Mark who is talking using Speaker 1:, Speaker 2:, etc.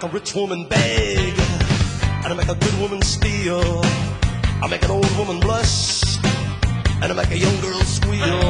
Speaker 1: make a rich woman beg, and I make a good woman steal. I make an old woman blush, and I make a young girl squeal.